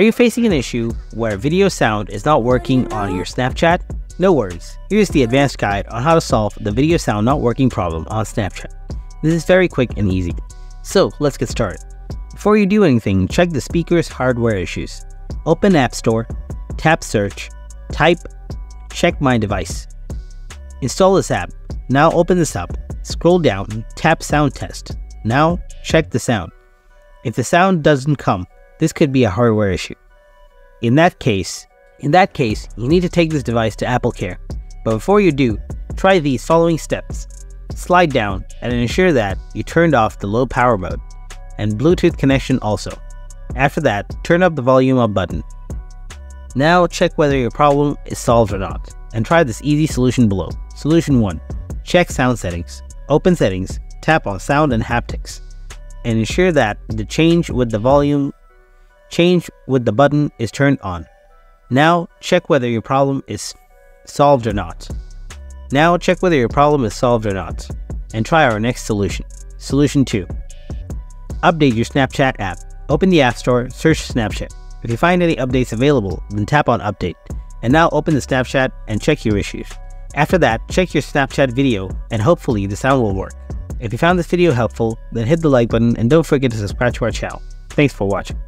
Are you facing an issue where video sound is not working on your Snapchat? No worries, here's the advanced guide on how to solve the video sound not working problem on Snapchat. This is very quick and easy. So let's get started. Before you do anything, check the speaker's hardware issues. Open App Store, tap Search, type Check My Device. Install this app. Now open this up, scroll down, tap Sound Test. Now check the sound. If the sound doesn't come, this could be a hardware issue. In that case, in that case, you need to take this device to AppleCare. But before you do, try these following steps. Slide down and ensure that you turned off the low power mode and Bluetooth connection also. After that, turn up the volume up button. Now check whether your problem is solved or not, and try this easy solution below. Solution 1. Check sound settings. Open settings, tap on sound and haptics, and ensure that the change with the volume change with the button is turned on. Now check whether your problem is solved or not. Now check whether your problem is solved or not, and try our next solution. Solution 2. Update your Snapchat app. Open the App Store, search Snapchat. If you find any updates available, then tap on Update. And now open the Snapchat and check your issues. After that, check your Snapchat video and hopefully the sound will work. If you found this video helpful, then hit the like button and don't forget to subscribe to our channel. Thanks for watching.